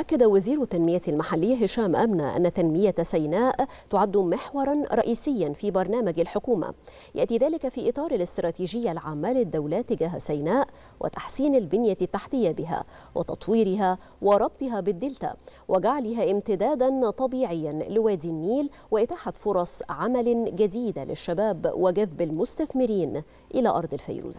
أكد وزير التنمية المحلية هشام أمنة أن تنمية سيناء تعد محورا رئيسيا في برنامج الحكومة. يأتي ذلك في إطار الاستراتيجية العامة للدولة تجاه سيناء وتحسين البنية التحتية بها وتطويرها وربطها بالدلتا وجعلها امتدادا طبيعيا لوادي النيل وإتاحة فرص عمل جديدة للشباب وجذب المستثمرين إلى أرض الفيروز.